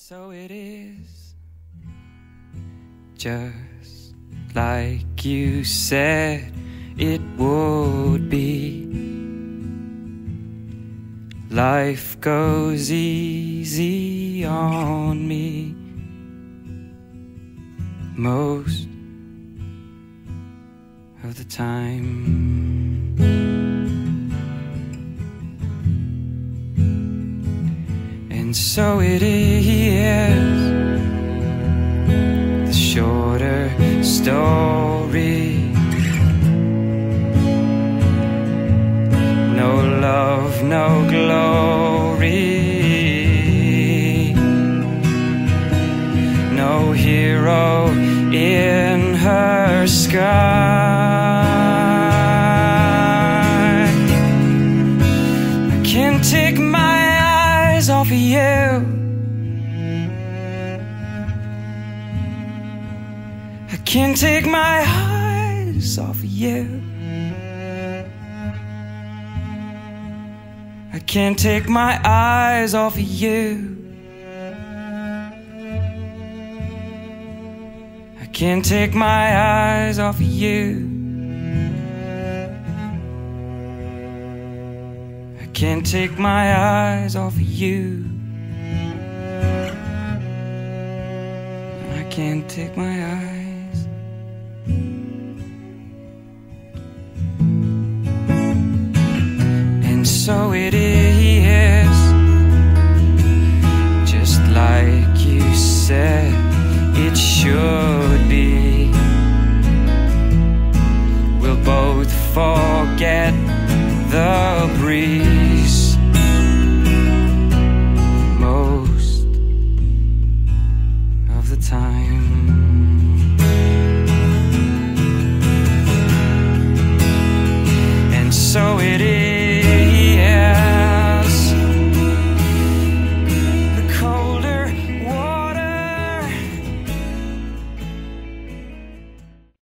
So it is, just like you said it would be. Life goes easy on me most of the time. And so it is the shorter story. No love, no glory. No hero in her sky. I can't take my eyes off of you. I can't take my eyes off of you. I can't take my eyes off of you. I can't take my eyes off of you. can't take my eyes off of you. I can't take my eyes. And so it is. Just like you said It should be. We'll both forget the breeze. it is.